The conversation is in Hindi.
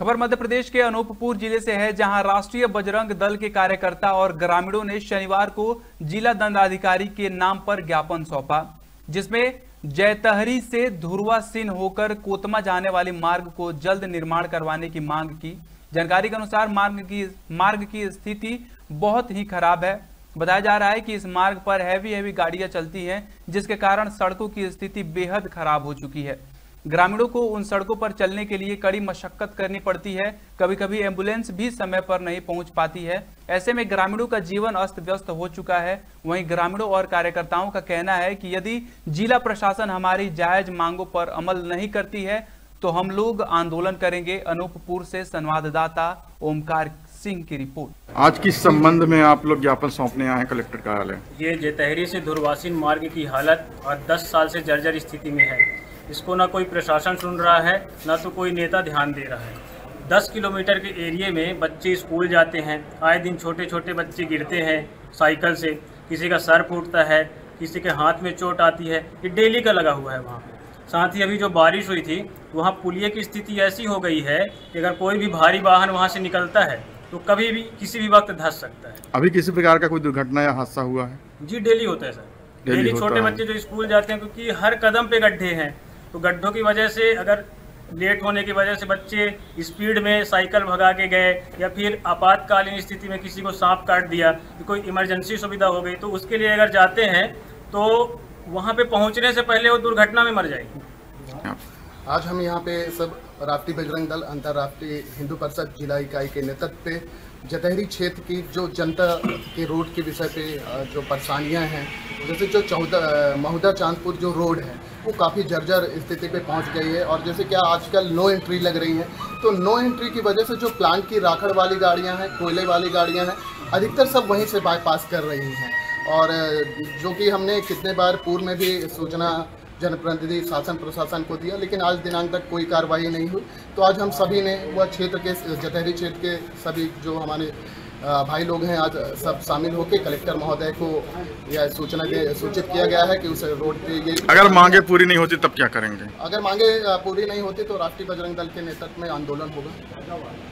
खबर मध्य प्रदेश के अनूपपुर ज़िले से है, जहाँ राष्ट्रीय बजरंग दल के कार्यकर्ता और ग्रामीणों ने शनिवार को जिला दंडाधिकारी के नाम पर ज्ञापन सौंपा, जिसमें जयतहरी से धुरवा सिन होकर कोतमा जाने वाले मार्ग को जल्द निर्माण करवाने की मांग की। जानकारी के अनुसार मार्ग की मार्ग की स्थिति बहुत ही खराब है। बताया जा रहा है कि इस मार्ग पर हैवी हैवी गाड़ियाँ चलती हैं, जिसके कारण सड़कों की स्थिति बेहद खराब हो चुकी है। ग्रामीणों को उन सड़कों पर चलने के लिए कड़ी मशक्कत करनी पड़ती है। कभी कभी एंबुलेंस भी समय पर नहीं पहुँच पाती है। ऐसे में ग्रामीणों का जीवन अस्त व्यस्त हो चुका है। वहीं ग्रामीणों और कार्यकर्ताओं का कहना है कि यदि जिला प्रशासन हमारी जायज़ मांगों पर अमल नहीं करती है तो हम लोग आंदोलन करेंगे। अनूपपुर से संवाददाता ओमकार सिंह की रिपोर्ट। आज किस संबंध में आप लोग ज्ञापन सौंपने आए हैं कलेक्टर कार्यालय? ये जेतहरी से दुर्वासिन मार्ग की हालत और 10 साल से जर्जर स्थिति में है। इसको ना कोई प्रशासन सुन रहा है ना तो कोई नेता ध्यान दे रहा है। दस किलोमीटर के एरिए में बच्चे स्कूल जाते हैं आए दिन छोटे छोटे बच्चे गिरते हैं साइकिल से। किसी का सर फूटता है किसी के हाथ में चोट आती है ये डेली का लगा हुआ है वहाँ साथ ही अभी जो बारिश हुई थी वहाँ पुलिया की स्थिति ऐसी हो गई है कि अगर कोई भी भारी वाहन वहाँ से निकलता है तो कभी भी किसी भी वक्त धस सकता है। अभी किसी प्रकार का कोई दुर्घटना या हादसा हुआ है? जी डेली होता है सर। डेली डेली छोटे बच्चे जो स्कूल जाते हैं क्योंकि हर कदम पे गड्ढे हैं तो गड्ढों की वजह से, अगर लेट होने की वजह से बच्चे स्पीड में साइकिल भगा के गए, या फिर आपातकालीन स्थिति में किसी को सांप काट दिया कोई इमरजेंसी सुविधा हो गई तो उसके लिए अगर जाते हैं तो वहाँ पे पहुँचने से पहले वो दुर्घटना में मर जाएगी। आज हम यहाँ पे सब राष्ट्रीय बजरंग दल, अंतर्राष्ट्रीय हिंदू परिषद, जिला इकाई के नेतृत्व पे जतहरी क्षेत्र की जो जनता के रोड के विषय पे जो परेशानियाँ हैं, जैसे जो चौदह महुदा चांदपुर जो रोड है, वो काफ़ी जर्जर स्थिति पे पहुँच गई है। और जैसे क्या आजकल नो एंट्री लग रही है तो नो एंट्री की वजह से जो प्लांट की राखड़ वाली गाड़ियाँ हैं, कोयले वाली गाड़ियाँ हैं, अधिकतर सब वहीं से बाईपास कर रही हैं। और जो कि हमने कितने बार पूर्व में भी सूचना जनप्रतिनिधि शासन प्रशासन को दिया लेकिन आज दिनांक तक कोई कार्रवाई नहीं हुई। तो आज हम सभी ने वह क्षेत्र के जतहरी क्षेत्र के सभी जो हमारे भाई लोग हैं आज सब शामिल होकर कलेक्टर महोदय को यह सूचना दे सूचित किया गया है कि उस रोड पे ये अगर मांगे पूरी नहीं होती तब क्या करेंगे? अगर मांगे पूरी नहीं होती तो राष्ट्रीय बजरंग दल के नेतृत्व में आंदोलन होगा।